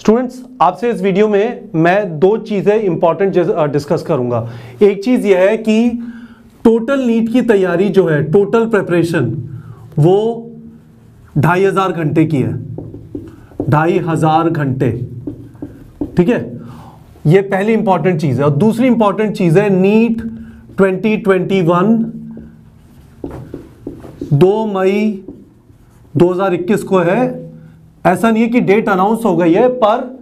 Students आपसे इस video में मैं दो चीज़ें इंपॉर्टेंट डिस्कस करूँगा। एक चीज़ यह है कि टोटल नीट की तैयारी जो है टोटल प्रिपरेशन वो ढाई हज़ार घंटे की है। ढाई हज़ार घंटे। ठीक है? ये पहली इंपॉर्टेंट चीज़ है। और दूसरी इंपॉर्टेंट चीज़ है नीट 2021 दो मई 2021 को है। ऐसा नहीं है कि डेट अनाउंस हो गई है, पर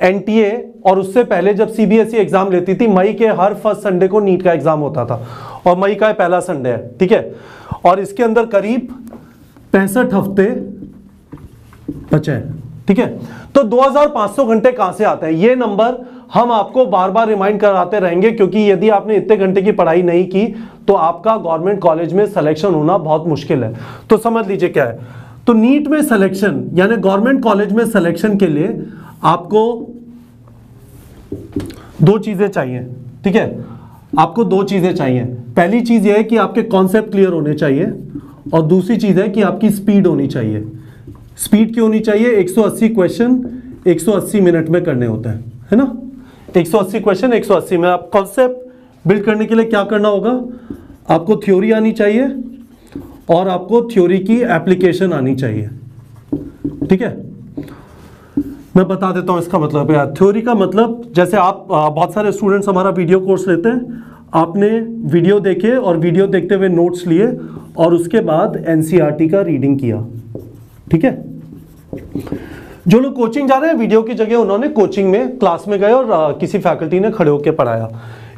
एनटीए और उससे पहले जब सीबीएसई एग्ज़ाम e लेती थी, मई के हर फ़र्स्ट संडे को नीट का एग्ज़ाम होता था और मई का पहला संडे है, ठीक है? और इसके अंदर करीब पैंसठ हफ़्ते बचे ठीक है? तो 2500 घंटे कहाँ से आते हैं? ये नंबर हम आपको बार बार रिमाइंड कराते रहेंगे, क्योंकि यदि आपने इतने घंटे की पढ़ाई नहीं की तो आपका गवर्नमेंट कॉलेज में सिलेक्शन होना बहुत मुश्किल है। तो समझ लीजिए क्या है। तो नीट में सिलेक्शन यानी गवर्नमेंट कॉलेज में सिलेक्शन के लिए आपको दो चीज़ें चाहिए, ठीक है? आपको दो चीज़ें चाहिए। पहली चीज़ यह है कि आपके कॉन्सेप्ट क्लियर होने चाहिए और दूसरी चीज़ है कि आपकी स्पीड होनी चाहिए। स्पीड क्यों होनी चाहिए? 180 क्वेश्चन 180 मिनट में करने होते हैं, है ना? 180 क्वेश्चन 180 में आप कॉन्सेप्ट बिल्ड करने के लिए क्या करना होगा? आपको थ्योरी आनी चाहिए और आपको थ्योरी की एप्लीकेशन आनी चाहिए। ठीक है? मैं बता देता हूँ इसका मतलब। यार थ्योरी का मतलब जैसे आप बहुत सारे स्टूडेंट्स हमारा वीडियो कोर्स लेते हैं। आपने वीडियो देखे और वीडियो देखते हुए नोट्स लिए और उसके बाद एनसीईआरटी का रीडिंग किया। ठीक है? जो लोग कोचिंग जा रहे हैं वीडियो की जगह उन्होंने कोचिंग में क्लास में गए और किसी फैकल्टी ने खड़े होकर पढ़ाया।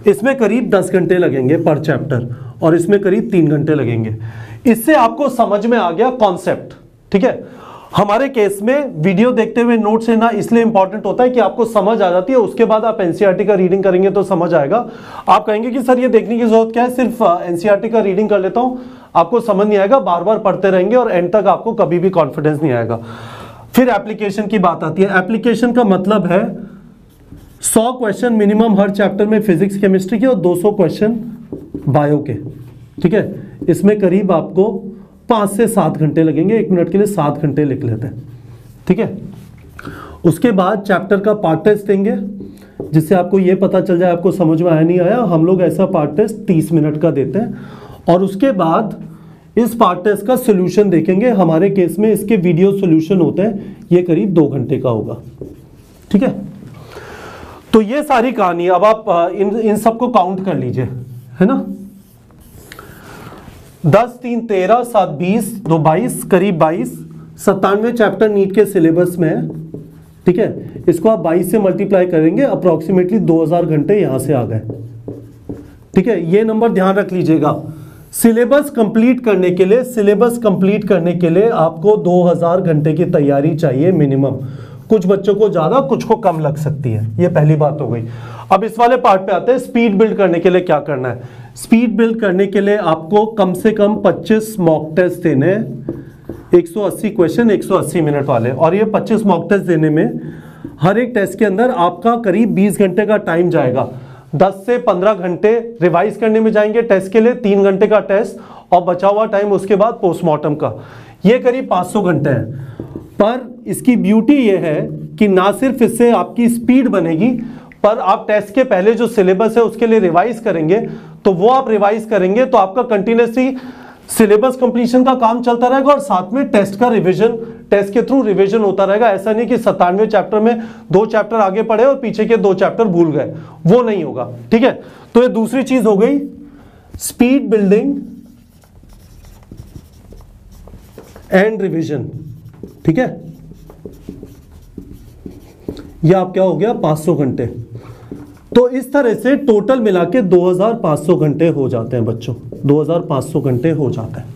इसमें करीब दस घंटे लगेंगे पर चैप्टर और इसमें करीब तीन घंटे लगेंगे। इससे आपको समझ में आ गया कॉन्सेप्ट ठीक है? हमारे केस में वीडियो देखते हुए नोट्स लेना इसलिए इंपॉर्टेंट होता है कि आपको समझ आ जाती है, उसके बाद आप एनसीईआरटी का रीडिंग करेंगे तो समझ आएगा। आप कहेंगे कि सर, ये देखने की ज़रूरत क्या है? सिर्फ़ एनसीईआरटी का रीडिंग कर लेता हूँ, आपको समझ नहीं आएगा बार बार पढ़ते रहेंगे और एंड तक आपको कभी भी कॉन्फिडेंस नहीं आएगा। फिर एप्लीकेशन की बात आती है। एप्लीकेशन का मतलब है, सौ क्वेश्चन मिनिमम हर चैप्टर में फिजिक्स केमिस्ट्री के और 200 क्वेश्चन बायो के, ठीक है? इसमें करीब आपको पाँच से सात घंटे लगेंगे, एक मिनट के लिए सात घंटे लिख लेते हैं। ठीक है? उसके बाद चैप्टर का पार्ट टेस्ट देंगे, जिससे आपको यह पता चल जाए, आपको समझ में आया नहीं आया। हम लोग ऐसा पार्ट टेस्ट तीस मिनट का देते हैं। और उसके बाद इस पार्ट टेस्ट का सोल्यूशन देखेंगे। हमारे केस में इसके वीडियो सोल्यूशन होते हैं, ये करीब दो घंटे का होगा। ठीक है? तो ये सारी कहानी, अब आप इन इन सबको काउंट कर लीजिए, है ना? दस तीन तेरह सात बीस दो बाईस, करीब बाईस, सत्तानवे चैप्टर नीट के सिलेबस में है ठीक है? इसको आप बाईस से मल्टीप्लाई करेंगे अप्रोक्सीमेटली दो हज़ार घंटे यहाँ से आ गए। ठीक है? ये नंबर ध्यान रख लीजिएगा। सिलेबस कंप्लीट करने के लिए सिलेबस कंप्लीट करने के लिए आपको 2000 घंटे की तैयारी चाहिए मिनिमम कुछ बच्चों को ज़्यादा, कुछ को कम लग सकती है। ये पहली बात हो गई। अब इस वाले पार्ट पे आते हैं। स्पीड बिल्ड करने के लिए क्या करना है? स्पीड बिल्ड करने के लिए आपको कम से कम 25 मॉक टेस्ट देने 180 क्वेश्चन 180 मिनट वाले। और ये 25 मॉक टेस्ट देने में हर एक टेस्ट के अंदर आपका करीब 20 घंटे का टाइम जाएगा। 10 से 15 घंटे रिवाइज करने में जाएँगे टेस्ट के लिए, तीन घंटे का टेस्ट और बचा हुआ टाइम उसके बाद पोस्टमार्टम का। ये करीब 500 घंटे हैं। पर इसकी ब्यूटी ये है कि ना सिर्फ़ इससे आपकी स्पीड बनेगी, पर आप टेस्ट के पहले जो सिलेबस है उसके लिए रिवाइज करेंगे तो वो आप रिवाइज करेंगे तो आपका कंटिन्यूसली सिलेबस कंप्लीशन का काम चलता रहेगा और साथ में टेस्ट का रिवीजन टेस्ट के थ्रू रिवीजन होता रहेगा। ऐसा नहीं कि सत्तानवे चैप्टर में दो चैप्टर आगे पढ़े और पीछे के दो चैप्टर भूल गए। वो नहीं होगा, ठीक है? तो ये दूसरी चीज़ हो गई स्पीड बिल्डिंग एंड रिवीजन ठीक है? यह आप क्या हो गया? 500 घंटे। तो इस तरह से टोटल मिला के 2500 घंटे हो जाते हैं बच्चों। 2500 घंटे हो जाते हैं।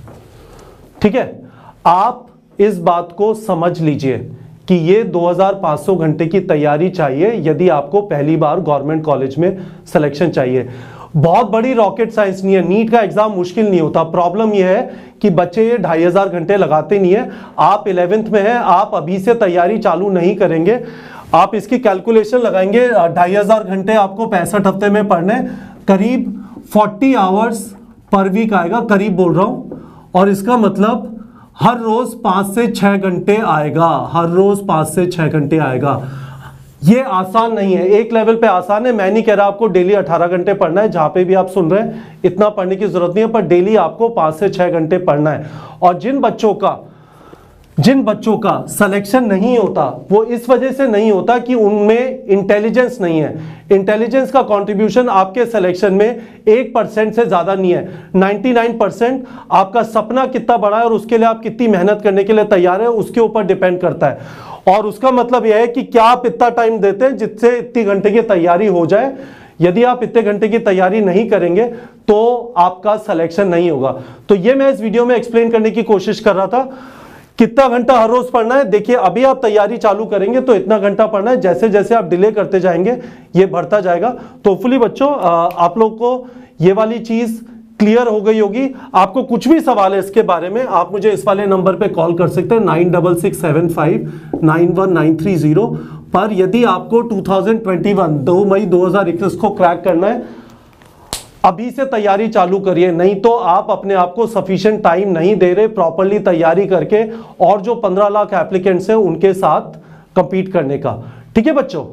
ठीक है? आप इस बात को समझ लीजिए कि ये 2500 घंटे की तैयारी चाहिए, यदि आपको पहली बार गवर्नमेंट कॉलेज में सिलेक्शन चाहिए। बहुत बड़ी रॉकेट साइंस नहीं है। नीट का एग्ज़ाम मुश्किल नहीं होता। प्रॉब्लम यह है कि बच्चे ये ढाई हज़ार घंटे लगाते नहीं है। आप इलेवेंथ में हैं। आप अभी से तैयारी चालू नहीं करेंगे। आप इसकी कैलकुलेशन लगाएँगे। ढाई हज़ार घंटे आपको पैंसठ हफ़्ते में पढ़ने करीब फोर्टी आवर्स पर वीक आएगा। करीब बोल रहा हूँ। और इसका मतलब हर रोज पाँच से छह घंटे आएगा। हर रोज पाँच से छह घंटे आएगा। ये आसान नहीं है। एक लेवल पे आसान है। मैं नहीं कह रहा आपको डेली 18 घंटे पढ़ना है, जहाँ पे भी आप सुन रहे हैं, इतना पढ़ने की ज़रूरत नहीं है, पर डेली आपको पाँच से छह घंटे पढ़ना है। और जिन बच्चों का जिन बच्चों का सिलेक्शन नहीं होता, वो इस वजह से नहीं होता कि उनमें इंटेलिजेंस नहीं है। इंटेलिजेंस का कंट्रीब्यूशन आपके सिलेक्शन में एक परसेंट से ज़्यादा नहीं है। 99 परसेंट आपका सपना कितना बड़ा है और उसके लिए आप कितनी मेहनत करने के लिए तैयार है, उसके ऊपर डिपेंड करता है। और उसका मतलब यह है कि क्या आप इतना टाइम देते हैं जिससे इतनी घंटे की तैयारी हो जाए? यदि आप इतने घंटे की तैयारी नहीं करेंगे तो आपका सिलेक्शन नहीं होगा। तो ये मैं इस वीडियो में एक्सप्लेन करने की कोशिश कर रहा था। कितना घंटा हर रोज पढ़ना है? देखिए, अभी आप तैयारी चालू करेंगे तो इतना घंटा पढ़ना है। जैसे जैसे आप डिले करते जाएँगे, ये बढ़ता जाएगा। तो फुली बच्चों आप लोग को ये वाली चीज़ क्लियर हो गई होगी। आपको कुछ भी सवाल है इसके बारे में, आप मुझे इस वाले नंबर पे कॉल कर सकते हैं, nine double six seven five, nine one nine three zero. पर यदि आपको 2021 दो मई 2021 को क्रैक करना है अभी से तैयारी चालू करिए, नहीं तो आप अपने आप को सफिशियंट टाइम नहीं दे रहे प्रॉपरली तैयारी करके और जो 15 लाख एप्लीकेंट्स हैं उनके साथ कंपीट करने का। ठीक है बच्चों?